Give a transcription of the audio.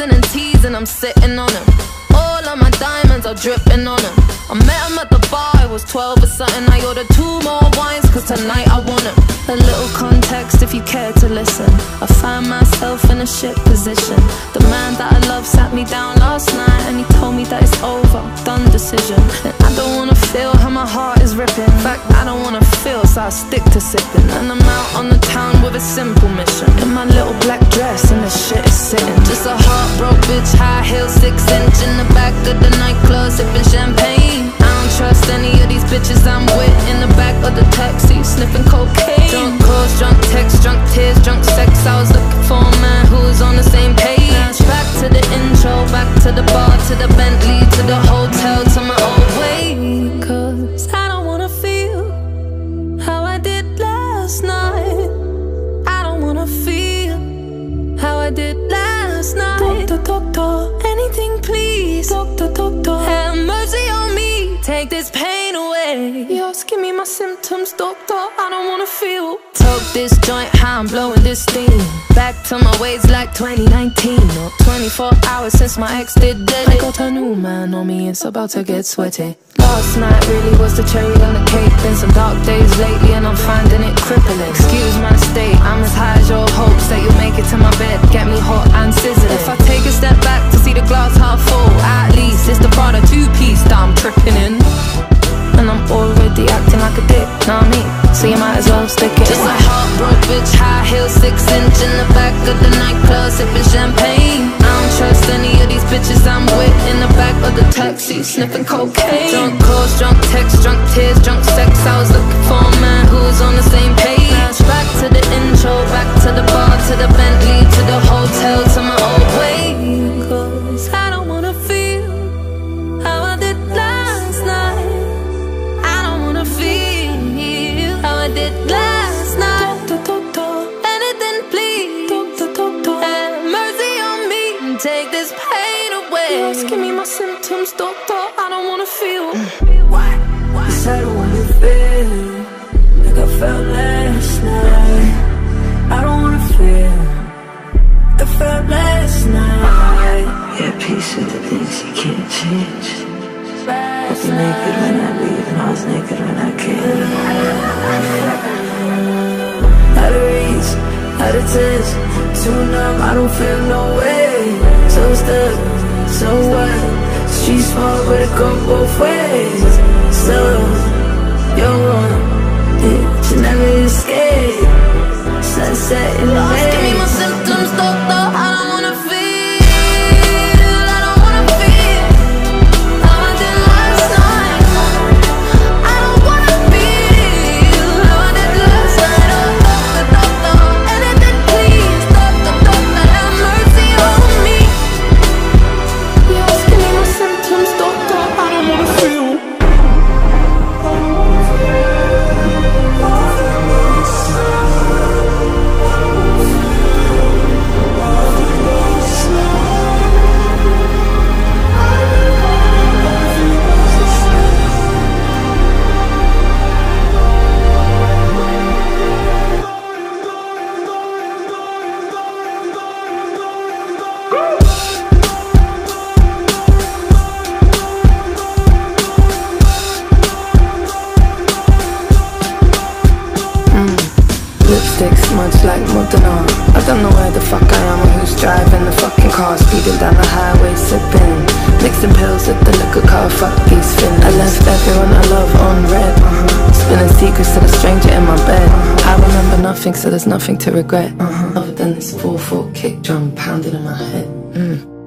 teasing and teasing, I'm sitting on him. All of my diamonds are dripping on him. I met him at the bar, I was 12 or something. I ordered two more wines, cause tonight I want him. A little context if you care to listen. I find myself in a shit position. The man that I love sat me down last night he told me that it's over, done decision. And I don't wanna feel how my heart is ripping. In fact, I don't wanna feel, so I stick to sipping. And I'm out on the town with a simple mission. In my little black dress and the shit is sitting. Just a heartbroken bitch, high heels, six inch I did last night. Doctor, doctor, anything please. Doctor, doctor, have mercy on me. Take this pain away. Yes, give me my symptoms, doctor. I don't wanna feel. Took this joint, how I'm blowing this steam. Back to my ways like 2019. Or 24 hours since my ex did dead. I got a new man on me, it's about to get sweaty. Last night really was the cherry on the cake. Been some dark days lately, and I'm finding it crippling. Excuse my state, I'm as high as your hopes that you'll make it to my bed. Get me hot and sizzling. If I take a step back to see the glass half Just bitch, high heels, six inch in the back of the nightclub, sipping champagne. I don't trust any of these bitches I'm with in the back of the taxi, sniffing cocaine. Drunk calls, drunk texts, drunk tears, drunk sex. I was looking for a man who was on the same page. Back to the intro, back to the bar, take this pain away. Yes, give me my symptoms, doctor. I don't wanna feel. Cause I don't wanna feel like I felt last night. I don't wanna feel like I felt last night. Yeah, peace with the things you can't change. I was naked when I leave, and I was naked when I came. Out of reach, out of touch, too numb, I don't feel no way. So stuck, so what? Street smart, but it go both ways. So, you're wrong, yeah, you never escape. Sunset in the Lost, Smudged like Madonna I don't know where the fuck I am or who's driving the fucking car. Speeding down the highway sipping Mixing pills with the liquor car, fuck these fins I left everyone I love on red. Uh-huh. Spilling secrets to the stranger in my bed. I remember nothing so there's nothing to regret. Uh-huh. Other than this 4-4 kick drum pounding in my head. Mm.